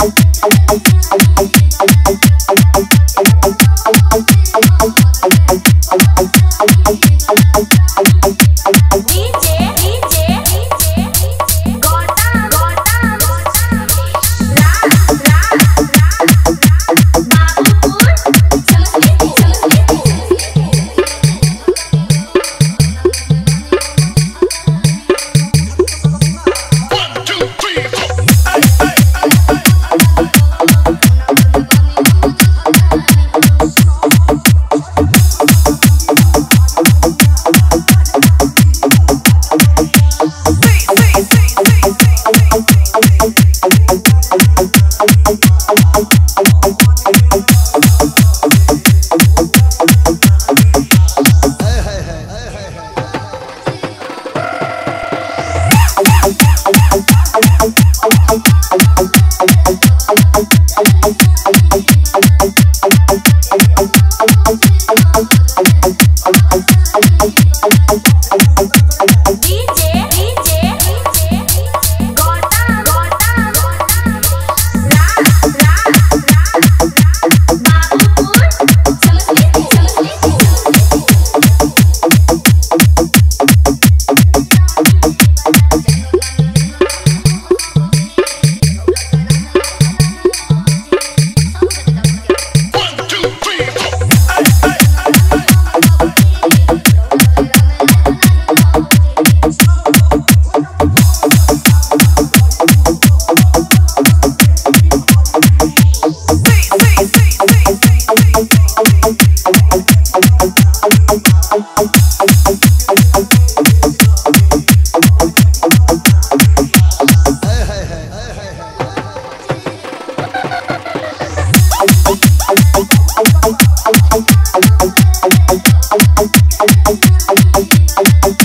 Oh, oh. Oh, oh. I'm.